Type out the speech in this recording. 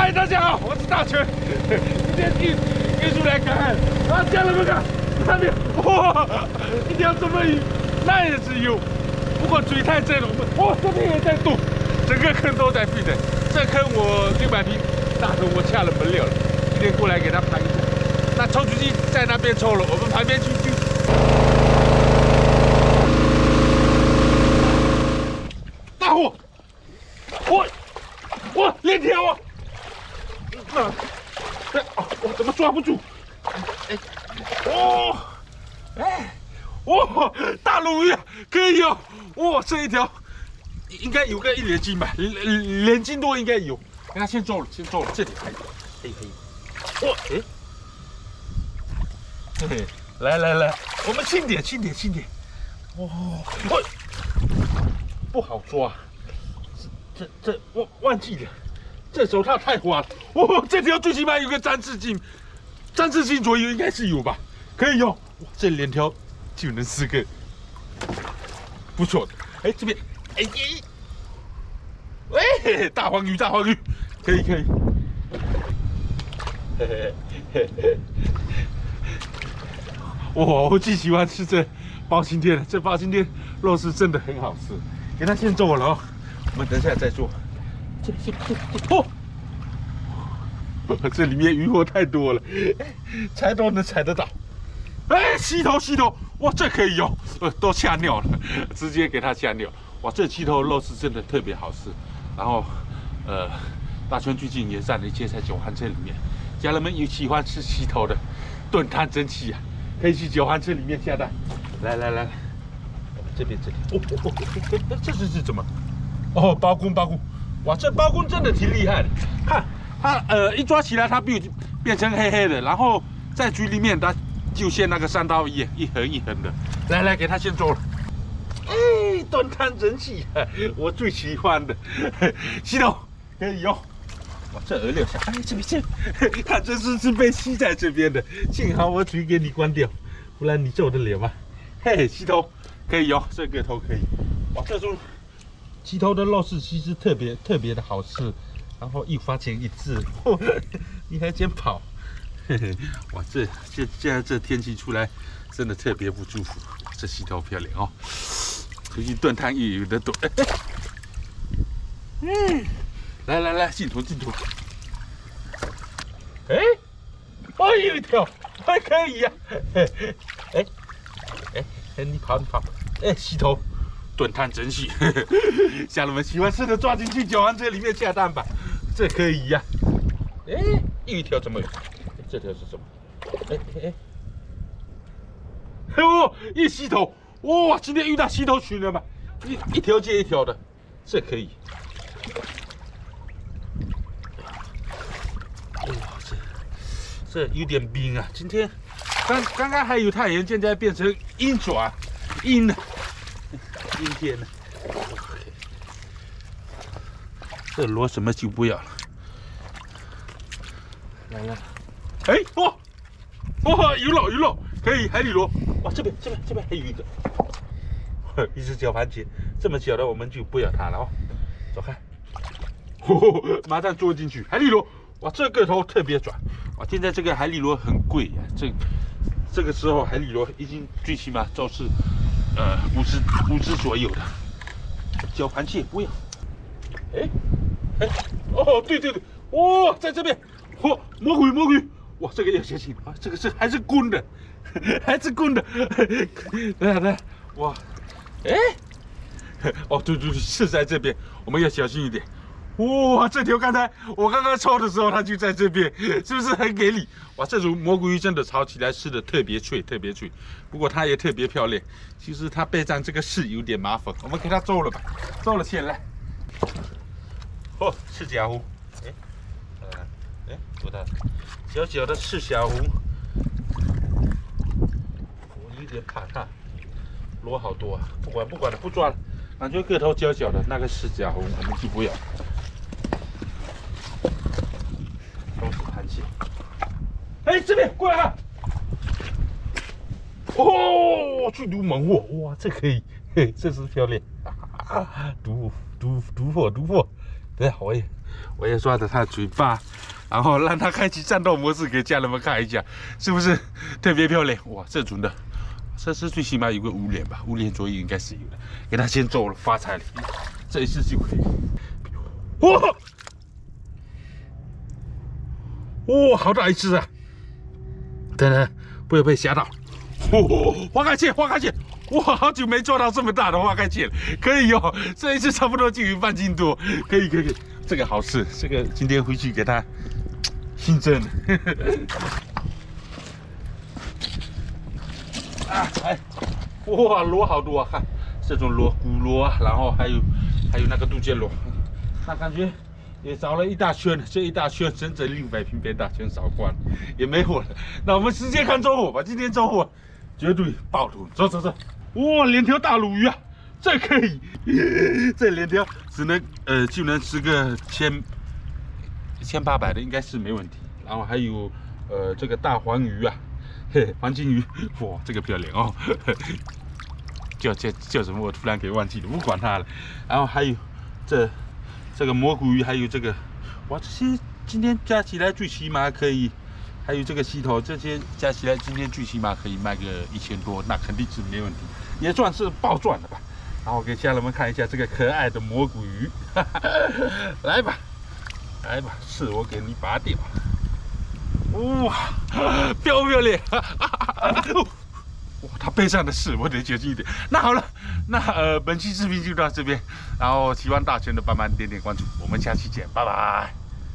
嗨，大家好，我是大全。今天艺艺术来赶海，啊，家人们看，那边哇，一条这么鱼，那也是有，不过水太深了，我们哇，这边也在动，整个坑都在闭的。这坑我六百平大坑，我掐了门了了。今天过来给他拍一部，那抽取机在那边抽了，我们旁边去去。大货，我我连条啊！那，哎哦，我怎么抓不住？哎，哦，哎，哇，大鲈鱼，可以哦，哇，这一条应该有个一两斤吧，两两斤多应该有。给它先走了，先走了，这里还有，可以可以。哇，哎，嘿嘿，来来来，我们轻点，轻点，轻点。哇，不好抓，这这这忘忘记了。这手套太滑了，哦，这条最起码有个三次镜，三次镜左右应该是有吧？可以用，哇，这两条就能四个，不错的。哎，这边，哎耶，喂，大黄鱼，大黄鱼，可以可以。嘿嘿嘿嘿，哇，我最喜欢吃这包青天了，这包青天肉是真的很好吃。给他先做了哦，我们等一下再做。这这这哦，这里面鱼货太多了，踩都能踩得到。哎，溪头溪头，哇，这可以用，呃，都吓尿了，直接给它吓尿。哇，这溪头肉是真的特别好吃。然后，呃，大川最近也上了一些在九环车里面，家人们有喜欢吃溪头的，炖汤蒸汽啊，可以去九环车里面下单。来来来，这边这里，哦哦哦，这是是怎么？哦，包公包公。哇，这包公真的挺厉害的，看它呃一抓起来，它变变成黑黑的，然后在局里面它就像那个三刀一一横一横的。来来，给他先做了。哎，炖汤蒸汽，我最喜欢的。洗头可以用。哇，这鹅六下，哎，这边这，看这是是被吸在这边的，幸好我嘴给你关掉，不然你受得了吗？嘿，洗头可以用，这个头可以。哇，这种。鸡头的肉是其实特别特别的好吃，然后一花钱一只，你还捡跑？嘿嘿，哇，这现现在这天气出来真的特别不舒服。这溪头漂亮哦，出去炖汤也有的多。嗯，来来来，镜头镜头。哎，哦，有一条，还可以呀。哎哎哎，你跑你跑，哎，溪头。炖汤蒸汽，家人们喜欢吃的抓进去搅完这里面下蛋吧，这可以呀。哎，又一条怎么有？这条是什么？哎哎哎！哦，一吸头，哇，今天遇到吸头群了吗？一一条接一条的，这可以。哇，这这有点冰啊！今天刚刚刚还有太阳，现在变成阴爪，阴了。今天呢，这螺什么就不要了。来了，哎，哇，哇，有了有了，可以海里螺。哇，这边这边这边还有一个，一只小番茄，这么小的我们就不要它了哦。走开，马上捉进去海里螺。哇，这个头特别壮。哇，现在这个海里螺很贵呀，这这个时候海里螺已经最起码都是。呃，五只五只左右的小螃蟹不要。哎哎哦，对对对，哇，在这边，嚯，魔鬼魔鬼，哇，这个要小心啊，这个是还是公的，还是公的，来来，哇，哎，哦对对对，是在这边，我们要小心一点。哇，这条刚才我刚刚抽的时候，它就在这边，是不是很给力？哇，这种蘑菇鱼真的炒起来吃的特别脆，特别脆。不过它也特别漂亮。其实它备战这个事有点麻烦，我们给它做了吧，做了起来。哦，赤脚湖，哎，呃，哎，多大？小小的赤小湖，我有点怕它，螺好多啊！不管不管了，不抓了，感觉个头小小的那个赤脚湖，我们就不要。哎，这边过来了！哦，去毒猛货，哇，这可以，嘿，这是漂亮，毒毒毒货毒货，对，我也我也抓着它的嘴巴，然后让它开启战斗模式给家人们看一下，是不是特别漂亮？哇，这种的，这是最起码有个五连吧，五连左右应该是有的。给他先做了发财了，这一次就可以。哇！哇，好大一只啊！等等，不要被吓到。哦，花盖蟹，花盖蟹！哇，好久没抓到这么大的花盖蟹了，可以哦。这一次差不多就有半斤多，可以，可以，这个好吃。这个今天回去给它新蒸。啊，哎，哇，螺好多啊！看这种螺，骨螺，然后还有还有那个杜鹃螺，那感觉。也找了一大圈，这一大圈整整六百平边大，全扫光，也没货了。那我们直接看周货吧，今天周货绝对爆头。走走走，哇，两条大鲈鱼啊，这可以，这两条只能呃就能吃个千千八百的，应该是没问题。然后还有呃这个大黄鱼啊，嘿，黄金鱼，哇，这个漂亮哦，叫叫叫什么？我突然给忘记了，不管它了。然后还有这。这个蘑菇鱼还有这个，哇，这些今天加起来最起码可以，还有这个溪头，这些加起来今天最起码可以卖个一千多，那肯定是没问题，也算是暴赚了吧。然后给家人们看一下这个可爱的蘑菇鱼，来吧，来吧，是我给你拔掉，哇，漂不漂亮？哇，他背上的事，我得小心一点。那好了，那呃，本期视频就到这边，然后喜欢大全的帮忙点点关注，我们下期见，拜拜。